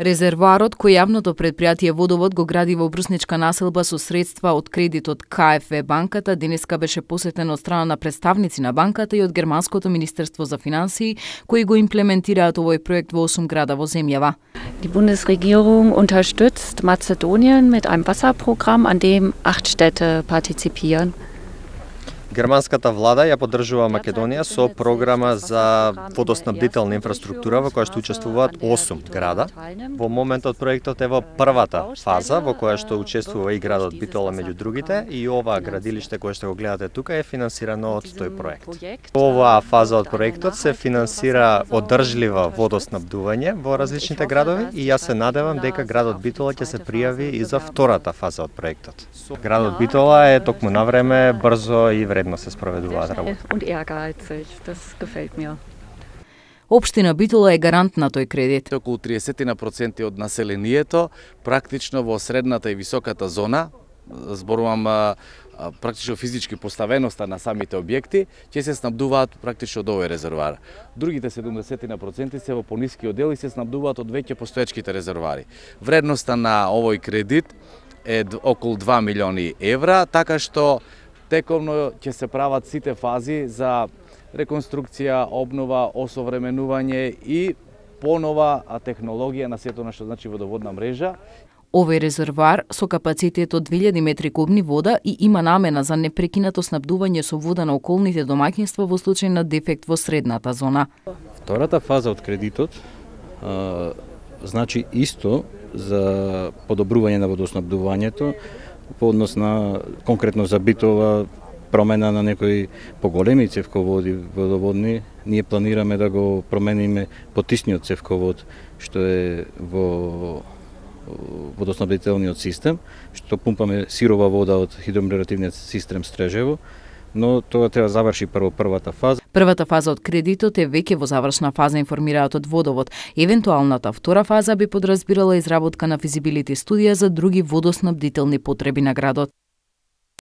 Резервоарот кој јавното предпријатие Водовод го гради во брусничка населба со средства од кредит од КФВ банката денеска беше посетен од страна на представници на банката и од германското министерство за финансии кои го имплементираат овој проект во 8 града во земјава. Die Bundesregierung unterstützt Mazedonien mit einem Wasserprogramm, an dem acht Städte partizipieren. Германската влада ја поддржува Македонија со програма за водоснабдителна инфраструктура во која што учествуваат 8 града. Во моментот проектот е во првата фаза во која што учествува и градот Битола меѓу другите и ова градилиште кое што го гледате тука е финансирано од тој проект. Оваа фаза од проектот се финансира одржлива водоснабдување во различните градови и јас се надевам дека градот Битола ќе се пријави и за втората фаза од проектот. Градот Битола е токму на време, брзо и вредно се спроведуваат работи. Општина Битола е гарант на тој кредит. Околу 30 на проценти од населението практично во средната и високата зона, зборувам практично физички поставеноста на самите објекти, ќе се снабдуваат практично од овој резервоар. Другите 70 на проценти се во понискиот дел и се снабдуваат од веќе постоечките резервоари. Вредноста на овој кредит е околу 2 милиони евра, така што тековно ќе се прават сите фази за реконструкција, обнова, осовременување и понова а, технологија на сето на што значи водоводна мрежа Овој резервоар со капацитет од 2000 метри кубни вода и има намена за непрекинато снабдување со вода на околните домаќинства во случај на дефект во средната зона. Втората фаза од кредитот а, значи исто за подобрување на водоснабдувањето по однос на конкретно за Битола промена на некои поголеми цевководи водоводни, ние планираме да го промениме потисниот цевковод што е во водоснабдителниот систем, што пумпаме сирова вода од хидромелиоративниот систем Стрежево, но тоа треба да заврши прво првата фаза. Првата фаза од кредитот е веќе во завршна фаза информираат од водовод. Евентуалната втора фаза би подразбирала изработка на физибилити студија за други водоснабдителни потреби на градот.